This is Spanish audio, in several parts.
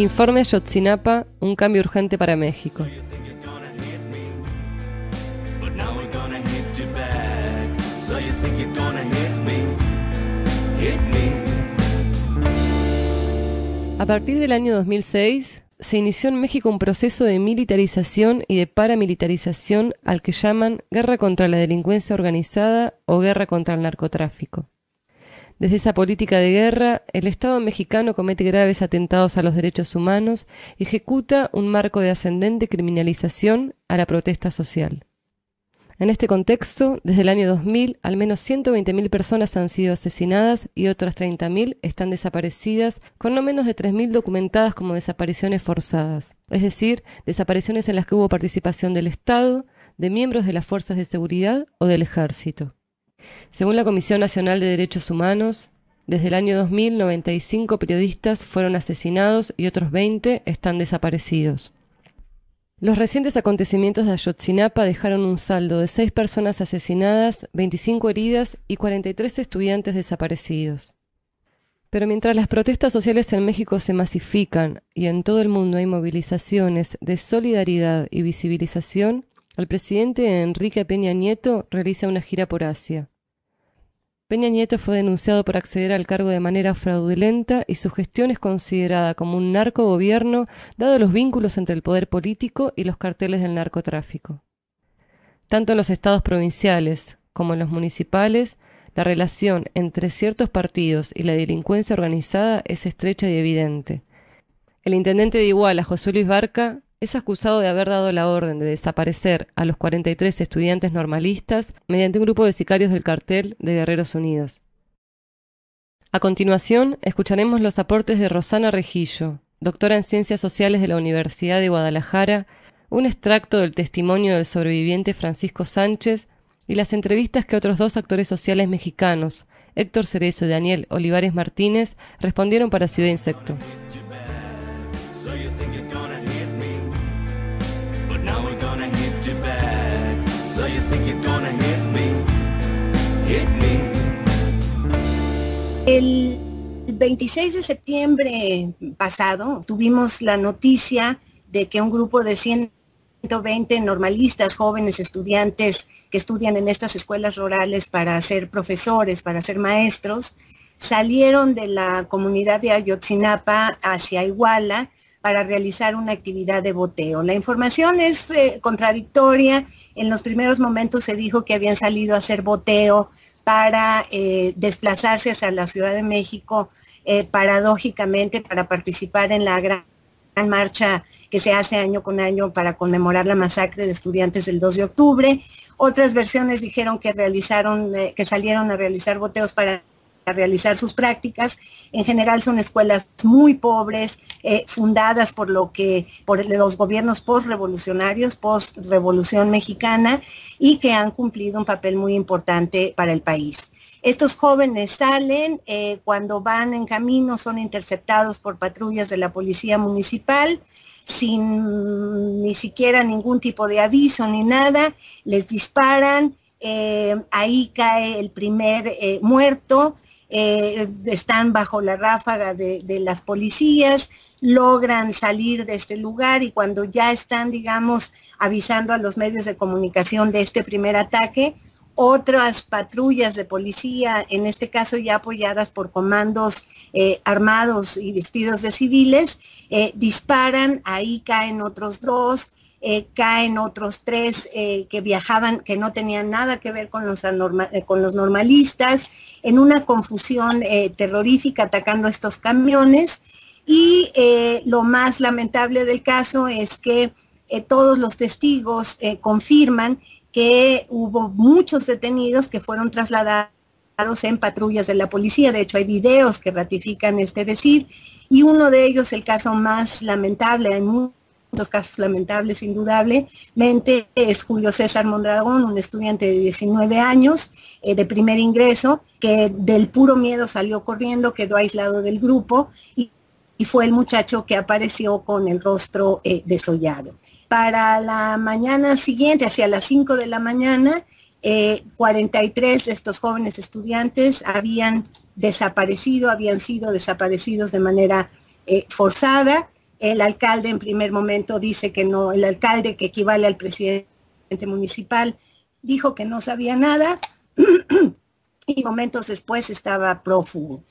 Informe Yotzinapa, un cambio urgente para México. A partir del año 2006, se inició en México un proceso de militarización y de paramilitarización al que llaman guerra contra la delincuencia organizada o guerra contra el narcotráfico. Desde esa política de guerra, el Estado mexicano comete graves atentados a los derechos humanos y ejecuta un marco de ascendente criminalización a la protesta social. En este contexto, desde el año 2000, al menos 120.000 personas han sido asesinadas y otras 30.000 están desaparecidas, con no menos de 3.000 documentadas como desapariciones forzadas, es decir, desapariciones en las que hubo participación del Estado, de miembros de las fuerzas de seguridad o del ejército. Según la Comisión Nacional de Derechos Humanos, desde el año 2000, 95 periodistas fueron asesinados y otros 20 están desaparecidos. Los recientes acontecimientos de Ayotzinapa dejaron un saldo de 6 personas asesinadas, 25 heridas y 43 estudiantes desaparecidos. Pero mientras las protestas sociales en México se masifican y en todo el mundo hay movilizaciones de solidaridad y visibilización, el presidente Enrique Peña Nieto realiza una gira por Asia. Peña Nieto fue denunciado por acceder al cargo de manera fraudulenta y su gestión es considerada como un narcogobierno dado los vínculos entre el poder político y los carteles del narcotráfico. Tanto en los estados provinciales como en los municipales, la relación entre ciertos partidos y la delincuencia organizada es estrecha y evidente. El intendente de Iguala, José Luis Barca, es acusado de haber dado la orden de desaparecer a los 43 estudiantes normalistas mediante un grupo de sicarios del cartel de Guerreros Unidos. A continuación, escucharemos los aportes de Rosana Regillo, doctora en Ciencias Sociales de la Universidad de Guadalajara, un extracto del testimonio del sobreviviente Francisco Sánchez y las entrevistas que otros dos actores sociales mexicanos, Héctor Cerezo y Daniel Olivares Martínez, respondieron para Ciudad Insecto. El 26 de septiembre pasado tuvimos la noticia de que un grupo de 120 normalistas, jóvenes estudiantes que estudian en estas escuelas rurales para ser profesores, para ser maestros, salieron de la comunidad de Ayotzinapa hacia Iguala para realizar una actividad de boteo. La información es eh, contradictoria. En los primeros momentos se dijo que habían salido a hacer boteo para eh, desplazarse hacia la Ciudad de México, eh, paradójicamente para participar en la gran marcha que se hace año con año para conmemorar la masacre de estudiantes del 2 de octubre. Otras versiones dijeron que realizaron, que salieron a realizar boteos para realizar sus prácticas. En general son escuelas muy pobres, eh, fundadas por lo que, por los gobiernos post-revolucionarios, post-revolución mexicana, y que han cumplido un papel muy importante para el país. Estos jóvenes salen, eh, cuando van en camino son interceptados por patrullas de la policía municipal, sin ni siquiera ningún tipo de aviso ni nada, les disparan, eh, ahí cae el primer muerto, eh, están bajo la ráfaga de, las policías, logran salir de este lugar y cuando ya están, digamos, avisando a los medios de comunicación de este primer ataque, otras patrullas de policía, en este caso ya apoyadas por comandos eh, armados y vestidos de civiles, eh, disparan, ahí caen otros dos, eh, caen otros tres eh, que viajaban, que no tenían nada que ver con los, eh, con los normalistas, en una confusión terrorífica atacando estos camiones. Y lo más lamentable del caso es que todos los testigos confirman que hubo muchos detenidos que fueron trasladados en patrullas de la policía. De hecho, hay videos que ratifican este decir. Y uno de ellos, el caso más lamentable, hay dos casos lamentables indudablemente, es Julio César Mondragón, un estudiante de 19 años eh, de primer ingreso, que del puro miedo salió corriendo, quedó aislado del grupo y, fue el muchacho que apareció con el rostro eh, desollado. Para la mañana siguiente, hacia las 5 de la mañana, 43 eh, de estos jóvenes estudiantes habían desaparecido, habían sido desaparecidos de manera forzada El alcalde en primer momento dice que no, el alcalde que equivale al presidente municipal dijo que no sabía nada y momentos después estaba prófugo.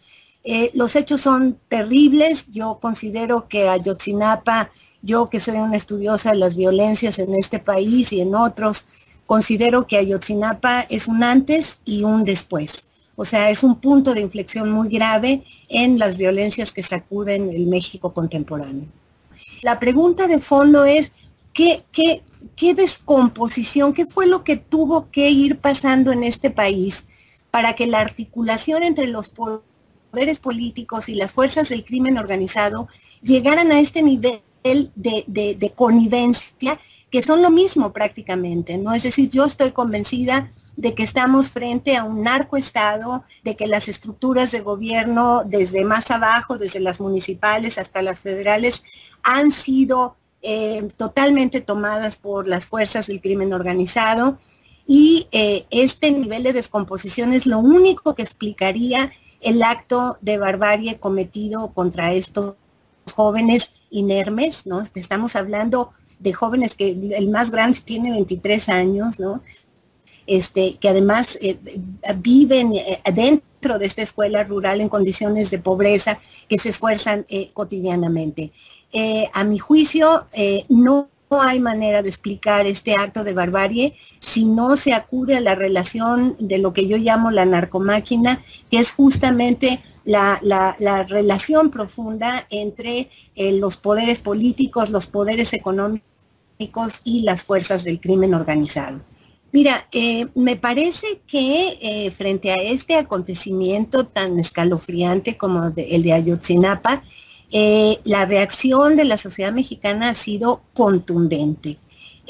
Eh, los hechos son terribles. Yo considero que Ayotzinapa, yo que soy una estudiosa de las violencias en este país y en otros, considero que Ayotzinapa es un antes y un después. O sea, es un punto de inflexión muy grave en las violencias que sacuden el México contemporáneo. La pregunta de fondo es, ¿qué, qué, qué descomposición, qué fue lo que tuvo que ir pasando en este país para que la articulación entre los poderes políticos y las fuerzas del crimen organizado llegaran a este nivel de, de, connivencia, que son lo mismo prácticamente, ¿no? Es decir, yo estoy convencida de que estamos frente a un narcoestado, de que las estructuras de gobierno, desde más abajo, desde las municipales hasta las federales, han sido eh, totalmente tomadas por las fuerzas del crimen organizado. Y eh, este nivel de descomposición es lo único que explicaría el acto de barbarie cometido contra estos jóvenes inermes, ¿no? Estamos hablando de jóvenes que el más grande tiene 23 años, ¿no? Este, que además eh, viven eh, dentro de esta escuela rural en condiciones de pobreza, que se esfuerzan eh, cotidianamente. a mi juicio, no hay manera de explicar este acto de barbarie si no se acude a la relación de lo que yo llamo la narcomáquina, que es justamente la, relación profunda entre los poderes políticos, los poderes económicos y las fuerzas del crimen organizado. Mira, eh, me parece que eh, frente a este acontecimiento tan escalofriante como el de Ayotzinapa, eh, la reacción de la sociedad mexicana ha sido contundente.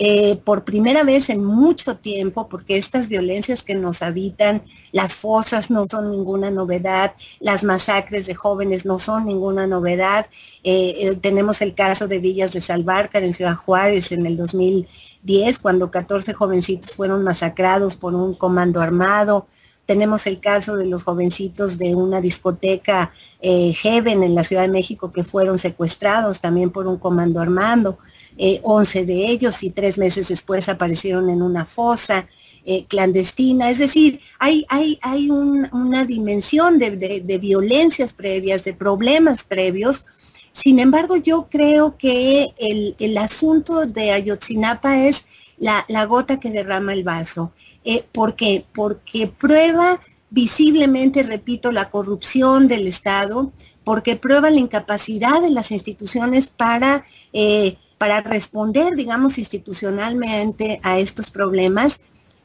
Eh, por primera vez en mucho tiempo, porque estas violencias que nos habitan, las fosas no son ninguna novedad, las masacres de jóvenes no son ninguna novedad. Eh, tenemos el caso de Villas de Salvarcar en Ciudad Juárez en el 2010, cuando 14 jovencitos fueron masacrados por un comando armado. Tenemos el caso de los jovencitos de una discoteca eh, Heaven en la Ciudad de México que fueron secuestrados también por un comando armado. Eh, 11 de ellos y tres meses después aparecieron en una fosa eh, clandestina. Es decir, hay, hay, hay una dimensión de, violencias previas, de problemas previos. Sin embargo, yo creo que el, asunto de Ayotzinapa es la, la, gota que derrama el vaso. Eh, ¿Por qué? Porque prueba visiblemente, repito, la corrupción del Estado, porque prueba la incapacidad de las instituciones para, eh, para responder, digamos, institucionalmente a estos problemas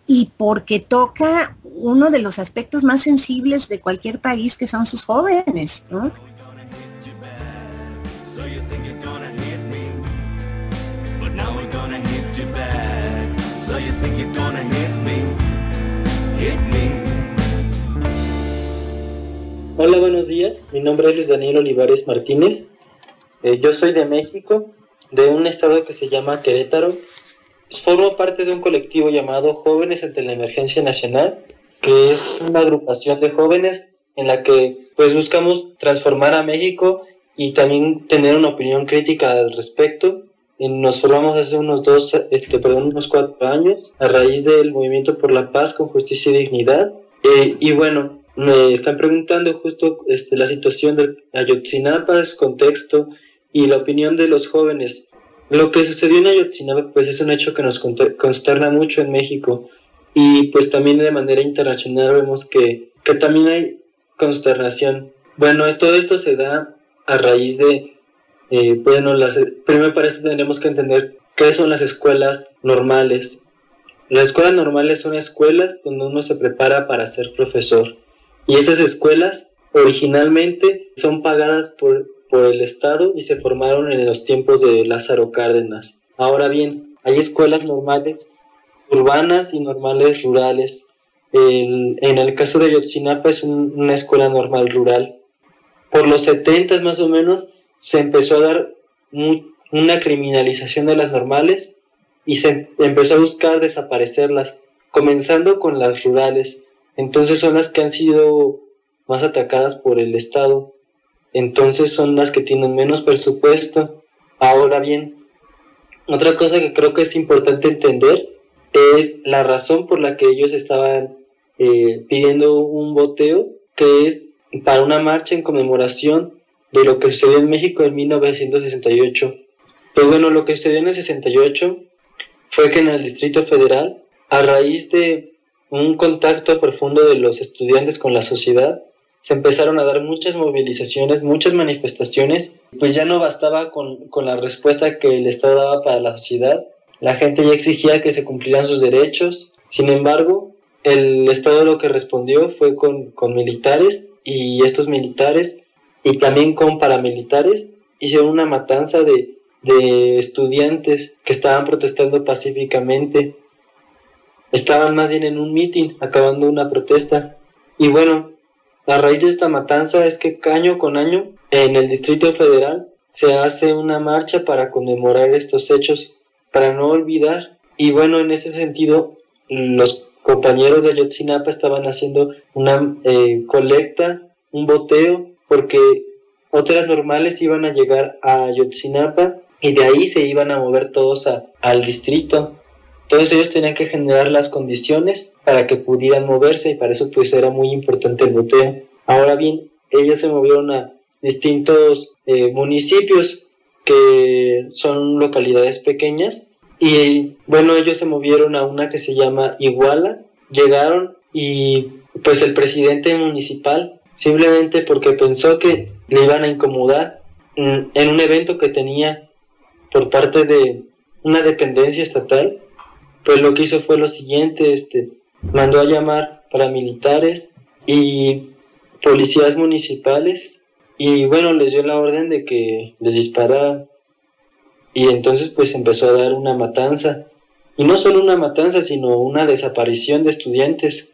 y porque toca uno de los aspectos más sensibles de cualquier país, que son sus jóvenes. ¿no? Hola, buenos días. Mi nombre es Luis Daniel Olivares Martínez. Eh, yo soy de México, de un estado que se llama Querétaro. Formo parte de un colectivo llamado Jóvenes ante la Emergencia Nacional, que es una agrupación de jóvenes en la que pues buscamos transformar a México y también tener una opinión crítica al respecto. Nos formamos hace unos dos, este, perdón, unos cuatro años a raíz del movimiento por la paz con justicia y dignidad. Eh, y bueno, me están preguntando justo este, la situación de Ayotzinapa, su contexto y la opinión de los jóvenes. Lo que sucedió en Ayotzinapa pues es un hecho que nos consterna mucho en México y pues también de manera internacional vemos que, que también hay consternación. Bueno, todo esto se da a raíz de, eh, bueno, las, primero para esto tendremos que entender qué son las escuelas normales. Las escuelas normales son escuelas donde uno se prepara para ser profesor y esas escuelas originalmente son pagadas por, por el Estado y se formaron en los tiempos de Lázaro Cárdenas. Ahora bien, hay escuelas normales urbanas y normales rurales. en el caso de Yotzinapa es una escuela normal rural. Por los 70 más o menos se empezó a dar una criminalización de las normales y se empezó a buscar desaparecerlas, comenzando con las rurales. Entonces son las que han sido más atacadas por el Estado. Entonces son las que tienen menos presupuesto Ahora bien, otra cosa que creo que es importante entender es la razón por la que ellos estaban eh, pidiendo un boteo, que es para una marcha en conmemoración de lo que sucedió en México en 1968. Pues bueno, lo que sucedió en el 68 fue que en el Distrito Federal, a raíz de un contacto profundo de los estudiantes con la sociedad, se empezaron a dar muchas movilizaciones, muchas manifestaciones, pues ya no bastaba con, con la respuesta que el Estado daba para la sociedad, la gente ya exigía que se cumplieran sus derechos, sin embargo, el Estado lo que respondió fue con, con militares y estos militares y también con paramilitares. Hicieron una matanza de, de estudiantes que estaban protestando pacíficamente. Estaban más bien en un mitin, acabando una protesta. Y bueno, la raíz de esta matanza es que año con año en el Distrito Federal se hace una marcha para conmemorar estos hechos para no olvidar. Y bueno, en ese sentido, los compañeros de Ayotzinapa estaban haciendo una eh, colecta, un boteo, porque otras normales iban a llegar a Ayotzinapa y de ahí se iban a mover todos al distrito. Entonces ellos tenían que generar las condiciones para que pudieran moverse y para eso pues era muy importante el boteo. Ahora bien, ellos se movieron a distintos eh, municipios que son localidades pequeñas y bueno, ellos se movieron a una que se llama Iguala, llegaron y pues el presidente municipal simplemente porque pensó que le iban a incomodar mm, en un evento que tenía por parte de una dependencia estatal, pues lo que hizo fue lo siguiente, este, mandó a llamar paramilitares y policías municipales y bueno, les dio la orden de que les dispararan. Y entonces pues empezó a dar una matanza. Y no solo una matanza, sino una desaparición de estudiantes.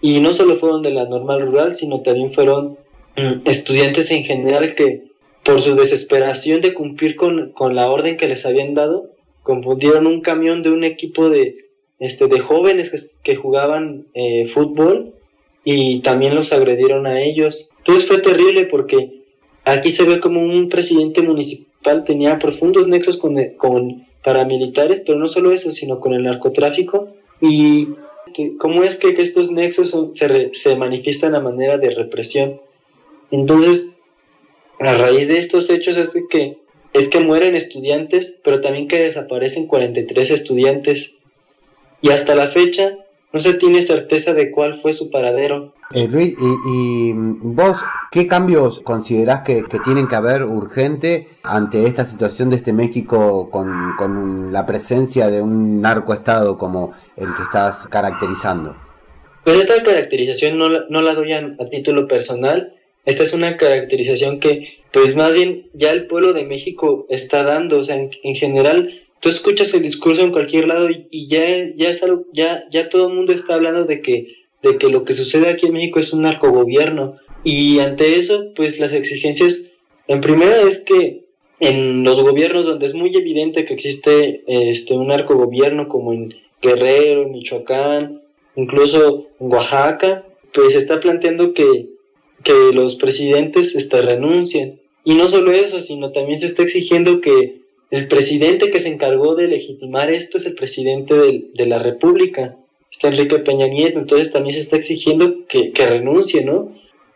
Y no solo fueron de la normal rural, sino también fueron mm, estudiantes en general que por su desesperación de cumplir con, la orden que les habían dado, confundieron un camión de un equipo de, este, de jóvenes que, jugaban eh, fútbol y también los agredieron a ellos. Entonces fue terrible porque Aquí se ve como un presidente municipal tenía profundos nexos con, con paramilitares, pero no solo eso, sino con el narcotráfico. Y cómo es que, estos nexos se, se manifiestan a manera de represión. Entonces, a raíz de estos hechos es que, es que mueren estudiantes, pero también que desaparecen 43 estudiantes. Y hasta la fecha no se tiene certeza de cuál fue su paradero. Eh, Luis, y, vos, ¿qué cambios considerás que, tienen que haber urgente ante esta situación de este México con, la presencia de un narcoestado como el que estás caracterizando? Pues esta caracterización no, no la doy a, título personal, esta es una caracterización que pues más bien ya el pueblo de México está dando, o sea, en general tú escuchas el discurso en cualquier lado y, ya, ya, es algo, ya, ya todo el mundo está hablando de que, de que lo que sucede aquí en México es un narcogobierno. Y ante eso, pues las exigencias, en primera es que en los gobiernos donde es muy evidente que existe este, un narcogobierno, como en Guerrero, Michoacán, incluso en Oaxaca, pues se está planteando que, que los presidentes este, renuncien. Y no solo eso, sino también se está exigiendo que el presidente que se encargó de legitimar esto es el presidente de, la República, está Enrique Peña Nieto, entonces también se está exigiendo que, renuncie, ¿no?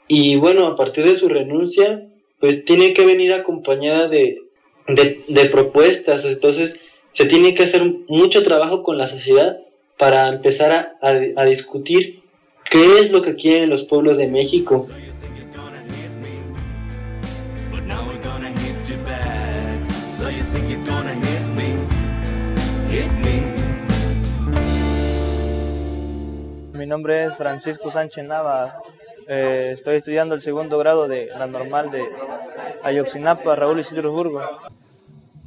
Y bueno, a partir de su renuncia, pues tiene que venir acompañada de, propuestas, entonces se tiene que hacer mucho trabajo con la sociedad para empezar a discutir qué es lo que quieren los pueblos de México. Nombre es Francisco Sánchez Nava. Eh, estoy estudiando el segundo grado de la normal de Ayoxinapa, Raúl Isidro Burgo.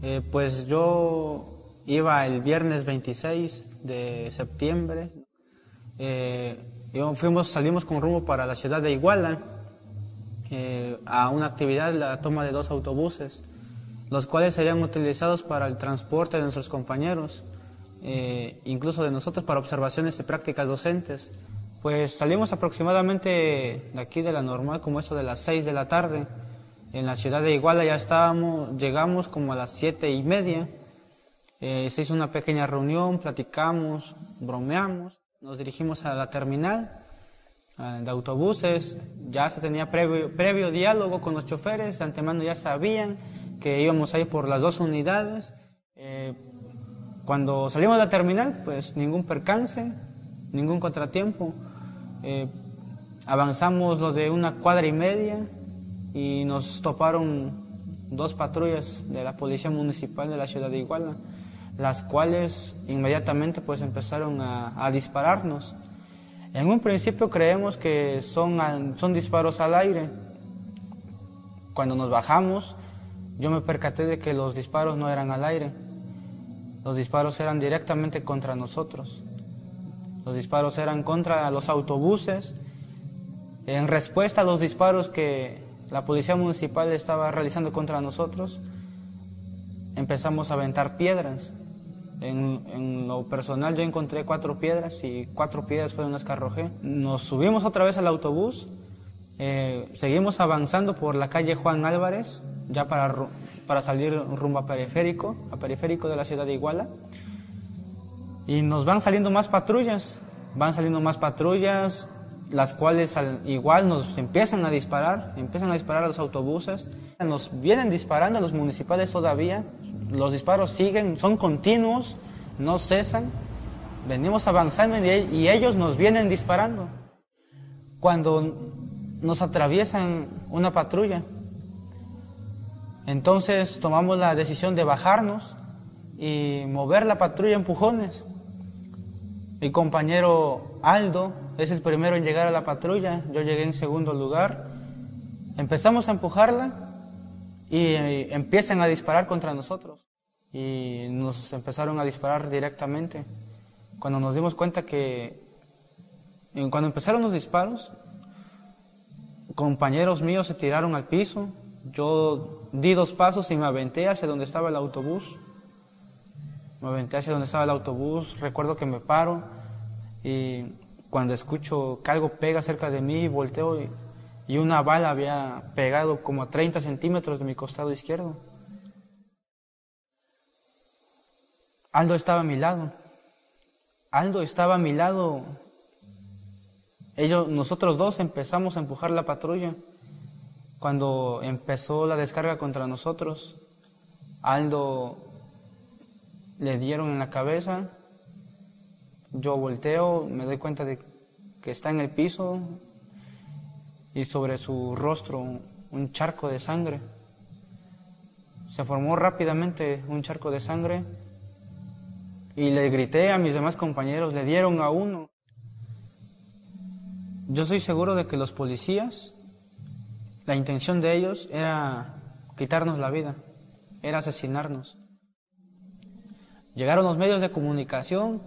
Eh, pues yo iba el viernes 26 de septiembre. Eh, fuimos, salimos con rumbo para la ciudad de Iguala a una actividad, la toma de dos autobuses, los cuales serían utilizados para el transporte de nuestros compañeros. Eh, incluso de nosotros para observaciones y prácticas docentes. Pues salimos aproximadamente de aquí de la normal como eso de las 6 de la tarde. En la ciudad de Iguala ya estábamos, llegamos como a las siete y media. Eh, se hizo una pequeña reunión, platicamos, bromeamos, nos dirigimos a la terminal de autobuses, ya se tenía previo, diálogo con los choferes, de antemano ya sabían que íbamos a por las dos unidades. Eh, cuando salimos de la terminal, pues ningún percance, ningún contratiempo. Eh, avanzamos lo de una cuadra y media y nos toparon dos patrullas de la Policía Municipal de la ciudad de Iguala, las cuales inmediatamente pues empezaron a, a dispararnos. En un principio creemos que son, son disparos al aire. Cuando nos bajamos, yo me percaté de que los disparos no eran al aire. Los disparos eran directamente contra nosotros. Los disparos eran contra los autobuses. En respuesta a los disparos que la policía municipal estaba realizando contra nosotros, empezamos a aventar piedras. En, lo personal yo encontré cuatro piedras y cuatro piedras fueron las que arrojé. Nos subimos otra vez al autobús, eh, seguimos avanzando por la calle Juan Álvarez, ya para, para salir rumbo a periférico, a periférico de la ciudad de Iguala. Y nos van saliendo más patrullas, van saliendo más patrullas, las cuales igual nos empiezan a disparar, empiezan a disparar a los autobuses, nos vienen disparando a los municipales todavía, los disparos siguen, son continuos, no cesan, venimos avanzando y, ellos nos vienen disparando. Cuando nos atraviesan una patrulla, entonces tomamos la decisión de bajarnos y mover la patrulla empujones. Mi compañero Aldo es el primero en llegar a la patrulla, yo llegué en segundo lugar. Empezamos a empujarla y eh, empiezan a disparar contra nosotros. Y nos empezaron a disparar directamente. Cuando nos dimos cuenta que, cuando empezaron los disparos, compañeros míos se tiraron al piso, yo di dos pasos y me aventé hacia donde estaba el autobús. Me aventé hacia donde estaba el autobús, recuerdo que me paro y cuando escucho que algo pega cerca de mí, volteo y una bala había pegado como a 30 centímetros de mi costado izquierdo. Aldo estaba a mi lado. Aldo estaba a mi lado. Ellos, nosotros dos empezamos a empujar la patrulla. Cuando empezó la descarga contra nosotros, Aldo le dieron en la cabeza. Yo volteo, me doy cuenta de que está en el piso, y sobre su rostro un charco de sangre. Se formó rápidamente un charco de sangre y le grité a mis demás compañeros, le dieron a uno. Yo soy seguro de que los policías, la intención de ellos era quitarnos la vida, era asesinarnos. Llegaron los medios de comunicación,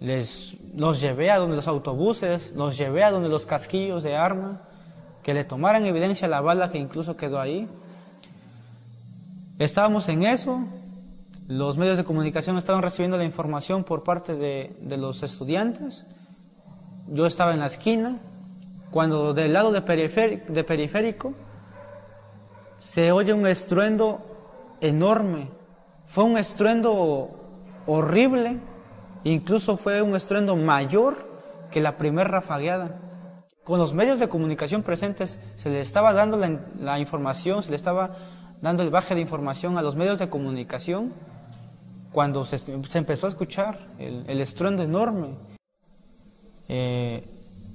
les, los llevé a donde los autobuses, los llevé a donde los casquillos de arma, que le tomaran evidencia la bala que incluso quedó ahí. Estábamos en eso, los medios de comunicación estaban recibiendo la información por parte de, de los estudiantes, yo estaba en la esquina, cuando del lado de periférico, se oye un estruendo enorme, fue un estruendo horrible, Incluso fue un estruendo mayor que la primera rafagueada. Con los medios de comunicación presentes se le estaba dando la, información, se le estaba dando el baje de información a los medios de comunicación cuando se, empezó a escuchar el, estruendo enorme. Eh,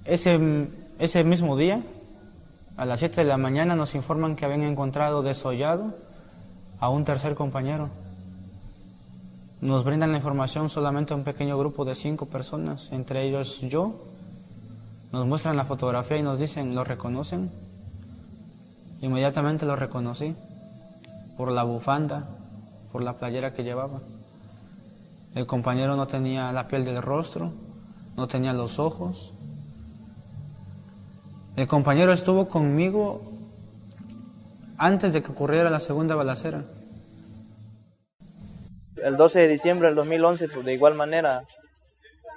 ese, ese mismo día, a las 7 de la mañana, nos informan que habían encontrado desollado a un tercer compañero. Nos brindan la información solamente un pequeño grupo de cinco personas, entre ellos yo. Nos muestran la fotografía y nos dicen, ¿lo reconocen? Inmediatamente lo reconocí por la bufanda, por la playera que llevaba. El compañero no tenía la piel del rostro, no tenía los ojos. El compañero estuvo conmigo antes de que ocurriera la segunda balacera el 12 de diciembre del 2011, pues de igual manera,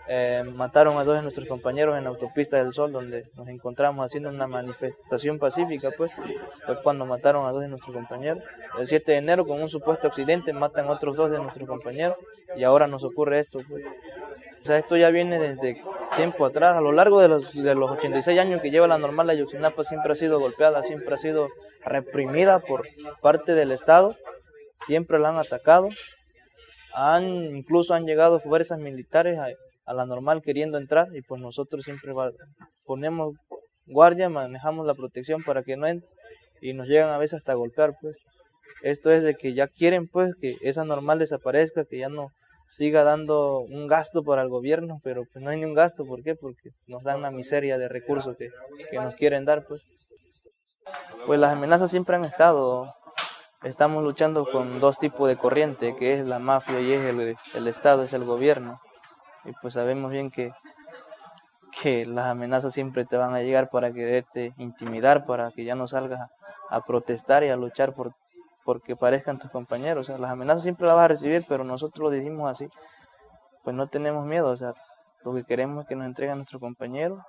eh, mataron a dos de nuestros compañeros en la autopista del Sol, donde nos encontramos haciendo una manifestación pacífica, pues fue cuando mataron a dos de nuestros compañeros. El 7 de enero, con un supuesto accidente, matan a otros dos de nuestros compañeros y ahora nos ocurre esto. Pues. O sea, esto ya viene desde tiempo atrás. A lo largo de los, de los 86 años que lleva la normal, la Yoxinapa siempre ha sido golpeada, siempre ha sido reprimida por parte del Estado, siempre la han atacado. Han, incluso han llegado fuerzas militares a, la normal queriendo entrar y pues nosotros siempre ponemos guardia, manejamos la protección para que no entre y nos llegan a veces hasta golpear pues. Esto es de que ya quieren pues que esa normal desaparezca, que ya no siga dando un gasto para el gobierno, pero pues no hay ni un gasto, ¿por qué? Porque nos dan una miseria de recursos que, que nos quieren dar pues. Pues las amenazas siempre han estado, estamos luchando con dos tipos de corriente, que es la mafia y es el, el Estado, es el gobierno y pues sabemos bien que, que las amenazas siempre te van a llegar para quererte intimidar, para que ya no salgas a, protestar y a luchar por porque parezcan tus compañeros. O sea, las amenazas siempre las vas a recibir, pero nosotros lo dijimos así. Pues no tenemos miedo, o sea, lo que queremos es que nos entreguen nuestros compañeros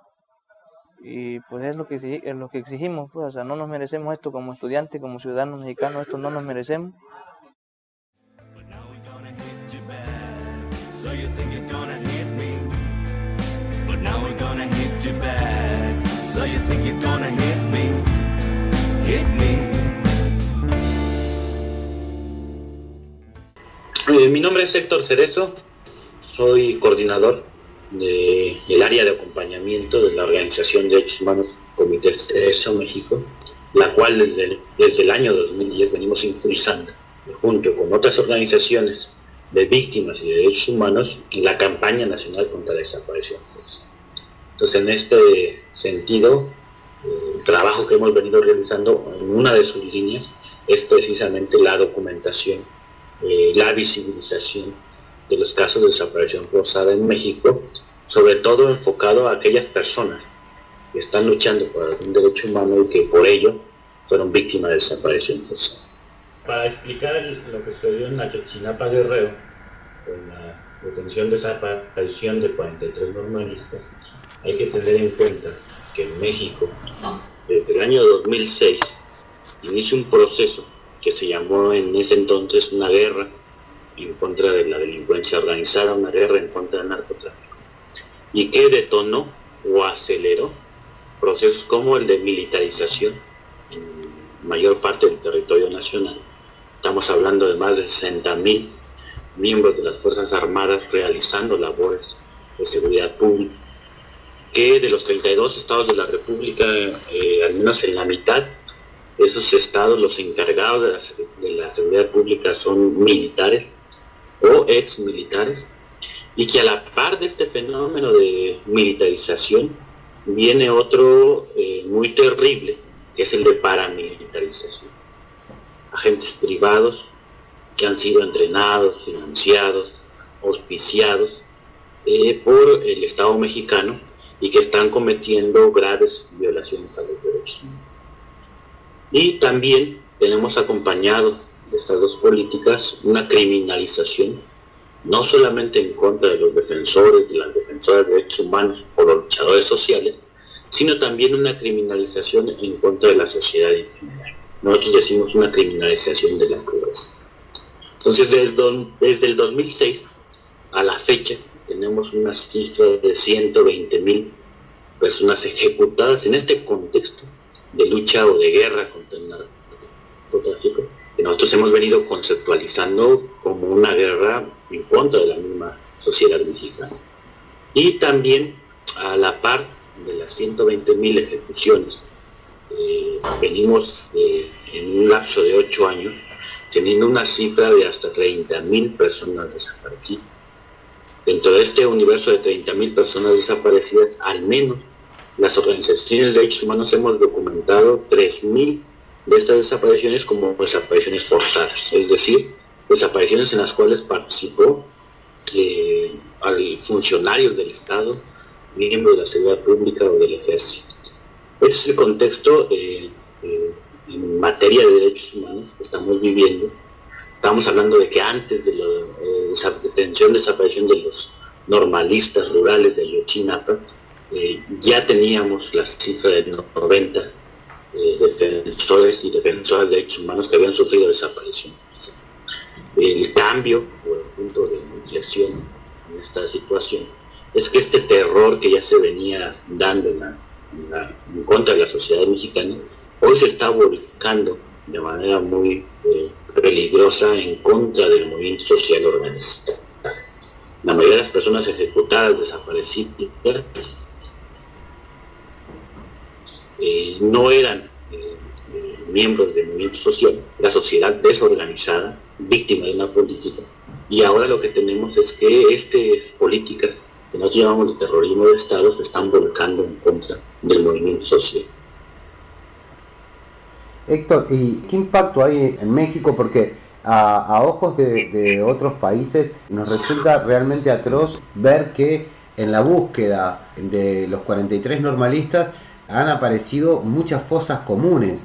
y pues es lo que es lo que exigimos, pues, o sea, no nos merecemos esto como estudiantes, como ciudadanos mexicanos, esto no nos merecemos. Mi nombre es Héctor Cerezo, soy coordinador del área de acompañamiento de la Organización de Derechos Humanos Comité Cerezo México, la cual desde el, desde el año 2010 venimos impulsando, junto con otras organizaciones de víctimas y de derechos humanos, la campaña nacional contra la desaparición. Entonces, en este sentido, el trabajo que hemos venido realizando en una de sus líneas es precisamente la documentación, eh, la visibilización de los casos de desaparición forzada en México, sobre todo enfocado a aquellas personas que están luchando por algún derecho humano y que por ello fueron víctimas de desaparición forzada. Para explicar lo que sucedió en Ayotzinapa Guerrero, con la detención de desaparición de 43 normalistas, hay que tener en cuenta que en México, desde el año 2006, inicia un proceso que se llamó en ese entonces una guerra en contra de la delincuencia organizada, una guerra en contra del narcotráfico, y que detonó o aceleró procesos como el de militarización en mayor parte del territorio nacional. Estamos hablando de más de 60.000 miembros de las Fuerzas Armadas realizando labores de seguridad pública que de los 32 estados de la República, eh, al menos en la mitad, esos estados, los encargados de la, seguridad pública son militares o ex militares, y que a la par de este fenómeno de militarización viene otro eh, muy terrible, que es el de paramilitarización. Agentes privados que han sido entrenados, financiados, auspiciados eh, por el Estado mexicano y que están cometiendo graves violaciones a los derechos Y también tenemos acompañado de estas dos políticas una criminalización, no solamente en contra de los defensores, de las defensoras de derechos humanos o los luchadores sociales, sino también una criminalización en contra de la sociedad en general. Nosotros decimos una criminalización de la pobreza. Entonces, desde el, desde el 2006 a la fecha, tenemos una cifra de 120 mil personas ejecutadas en este contexto de lucha o de guerra contra el narcotráfico, que nosotros hemos venido conceptualizando como una guerra en contra de la misma sociedad mexicana. Y también a la par de las 120 mil ejecuciones, venimos en un lapso de 8 años teniendo una cifra de hasta 30 mil personas desaparecidas. Dentro de este universo de 30.000 personas desaparecidas, al menos las organizaciones de derechos humanos hemos documentado 3.000 de estas desapariciones como desapariciones forzadas, es decir, desapariciones en las cuales participó eh, funcionarios del Estado, miembros de la seguridad pública o del ejército. Ese es el contexto eh, eh, en materia de derechos humanos que estamos viviendo Estamos hablando de que antes de la eh, detención, desaparición de los normalistas rurales de Ayotzinapa, eh, ya teníamos la cifra de 90 eh, defensores y defensoras de derechos humanos que habían sufrido desaparición. El cambio o el punto de inflexión en esta situación es que este terror que ya se venía dando en, contra de la sociedad mexicana, hoy se está volcando de manera muy eh, peligrosa en contra del movimiento social organizado. La mayoría de las personas ejecutadas, desaparecidas, eh, no eran eh, miembros del movimiento social, la sociedad desorganizada, víctima de una política. Y ahora lo que tenemos es que estas políticas que nosotros llamamos de terrorismo de Estado se están volcando en contra del movimiento social. Héctor, ¿y qué impacto hay en México? Porque a, ojos de, otros países nos resulta realmente atroz ver que en la búsqueda de los 43 normalistas han aparecido muchas fosas comunes.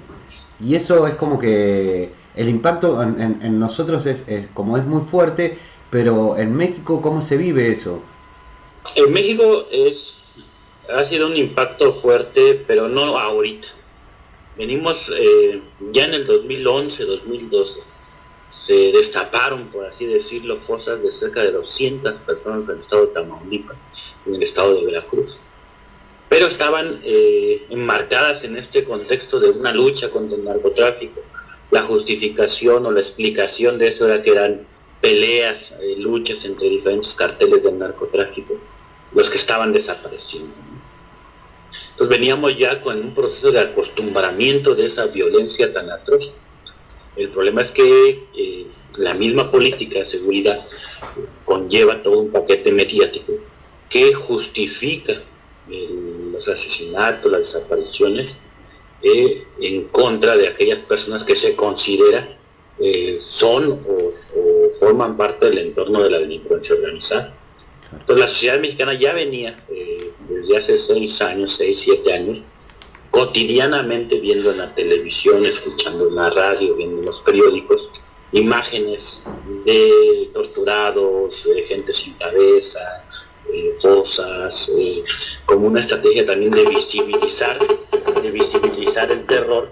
Y eso es como que el impacto en, nosotros es, como es muy fuerte, pero en México, ¿cómo se vive eso? En México es, ha sido un impacto fuerte, pero no ahorita. Venimos eh, ya en el 2011, 2012, se destaparon, por así decirlo, fosas de cerca de 200 personas en el estado de Tamaulipas, en el estado de Veracruz. Pero estaban eh, enmarcadas en este contexto de una lucha contra el narcotráfico. La justificación o la explicación de eso era que eran peleas, eh, luchas entre diferentes carteles del narcotráfico, los que estaban desapareciendo. Entonces veníamos ya con un proceso de acostumbramiento de esa violencia tan atroz. El problema es que eh, la misma política de seguridad conlleva todo un paquete mediático que justifica los asesinatos, las desapariciones eh, en contra de aquellas personas que se considera eh, son o, forman parte del entorno de la delincuencia organizada. Entonces la sociedad mexicana ya venía desde hace seis años, seis, siete años, cotidianamente viendo en la televisión, escuchando en la radio, viendo en los periódicos, imágenes de torturados, de gente sin cabeza, eh, fosas, eh, como una estrategia también de visibilizar, de visibilizar el terror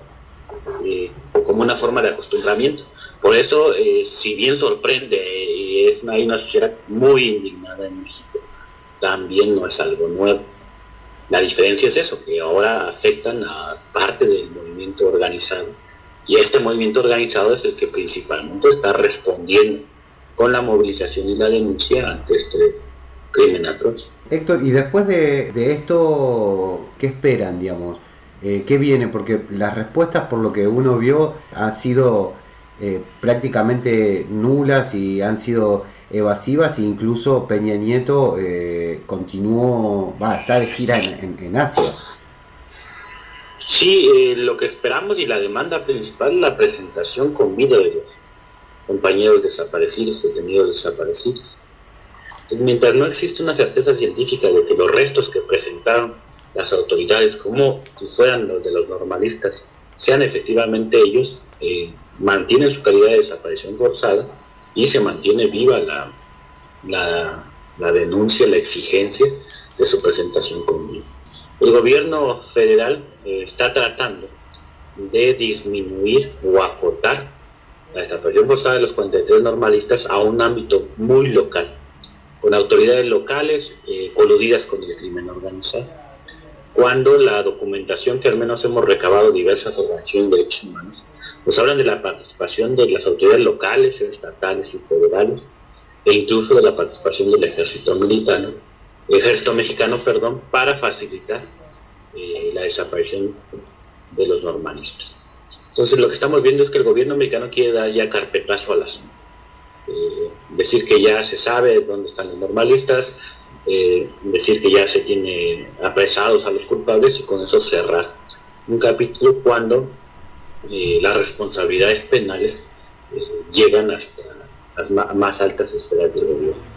eh, como una forma de acostumbramiento. Por eso, si bien sorprende, es, hay una sociedad muy indignada en México, también no es algo nuevo. La diferencia es eso, que ahora afectan a parte del movimiento organizado. Y este movimiento organizado es el que principalmente está respondiendo con la movilización y la denuncia ante este crimen atroz. Héctor, y después de, esto, ¿qué esperan, digamos? Eh, ¿Qué viene? Porque las respuestas, por lo que uno vio, han sido eh, prácticamente nulas y han sido evasivas e incluso Peña Nieto eh, continuó, va a estar de gira en, Asia. Sí, eh, lo que esperamos y la demanda principal es la presentación con vida de los compañeros desaparecidos, detenidos desaparecidos. Mientras no existe una certeza científica de que los restos que presentaron las autoridades, como si fueran los de los normalistas, sean efectivamente ellos, eh, mantienen su calidad de desaparición forzada, y se mantiene viva la, la, denuncia, la exigencia de su presentación conmigo. El gobierno federal eh, está tratando de disminuir o acotar la desaparición forzada de los 43 normalistas a un ámbito muy local, con autoridades locales eh, coludidas con el crimen organizado. Cuando la documentación que al menos hemos recabado diversas organizaciones de derechos humanos nos hablan de la participación de las autoridades locales, estatales y federales, e incluso de la participación del ejército militar, ejército mexicano, perdón, para facilitar eh, la desaparición de los normalistas. Entonces lo que estamos viendo es que el gobierno mexicano quiere dar ya carpetazo al asunto. Decir que ya se sabe dónde están los normalistas, eh, decir que ya se tiene apresados a los culpables y con eso cerrar un capítulo cuando eh, las responsabilidades penales eh, llegan hasta las más altas esferas del gobierno.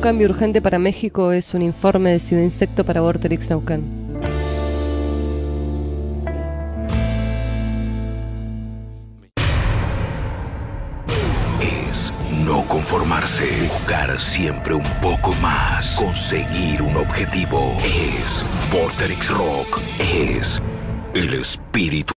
Cambio urgente para México es un informe de Ciudad Insecto para Vorterix Naucan. Es no conformarse, buscar siempre un poco más, conseguir un objetivo. Es Vorterix Rock, es el espíritu.